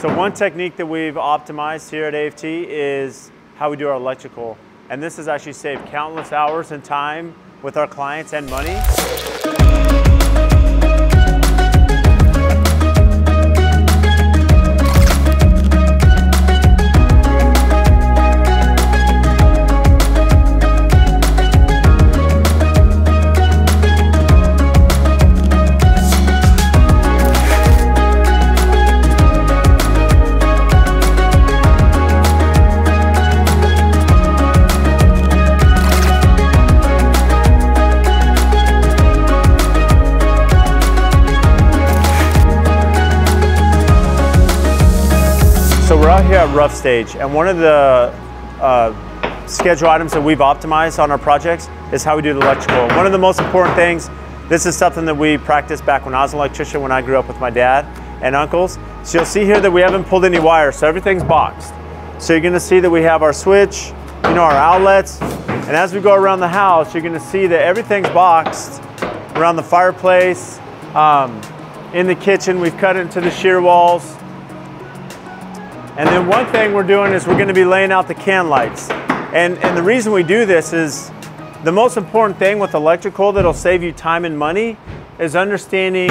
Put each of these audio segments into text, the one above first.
So one technique that we've optimized here at AFT is how we do our electrical. And this has actually saved countless hours and time with our clients and money. So we're out here at rough stage, and one of the uh, schedule items that we've optimized on our projects is how we do the electrical. One of the most important things, this is something that we practiced back when I was an electrician when I grew up with my dad and uncles. So you'll see here that we haven't pulled any wires, so everything's boxed. So you're gonna see that we have our switch, you know, our outlets, and as we go around the house, you're gonna see that everything's boxed around the fireplace, um, in the kitchen, we've cut into the shear walls, and then one thing we're doing is we're going to be laying out the can lights. And, and the reason we do this is the most important thing with electrical that'll save you time and money is understanding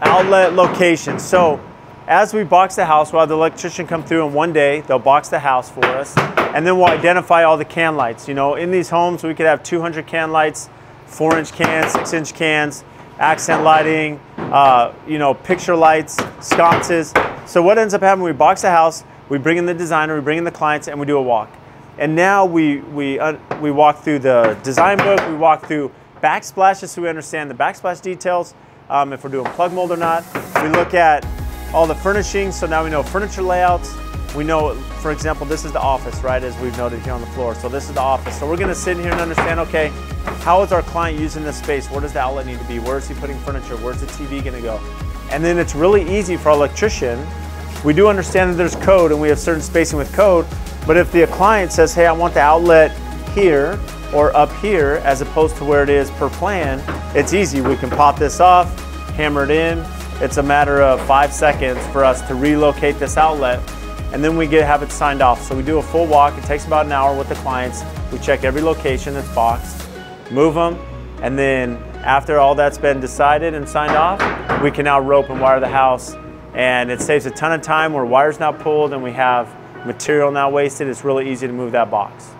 outlet locations. So as we box the house, we'll have the electrician come through in one day, they'll box the house for us, and then we'll identify all the can lights. You know, in these homes, we could have 200 can lights, four inch cans, six inch cans, accent lighting, uh, you know, picture lights, sconces. So what ends up happening, we box the house, we bring in the designer, we bring in the clients, and we do a walk. And now we, we, uh, we walk through the design book, we walk through backsplashes so we understand the backsplash details, um, if we're doing plug mold or not. We look at all the furnishings, so now we know furniture layouts. We know, for example, this is the office, right, as we've noted here on the floor. So this is the office. So we're gonna sit here and understand, okay, how is our client using this space? Where does the outlet need to be? Where is he putting furniture? Where's the TV gonna go? And then it's really easy for our electrician. We do understand that there's code and we have certain spacing with code, but if the client says, hey, I want the outlet here or up here as opposed to where it is per plan, it's easy. We can pop this off, hammer it in. It's a matter of five seconds for us to relocate this outlet and then we get have it signed off. So we do a full walk. It takes about an hour with the clients. We check every location that's boxed, move them, and then after all that's been decided and signed off, we can now rope and wire the house. And it saves a ton of time where wire's not pulled and we have material now wasted. It's really easy to move that box.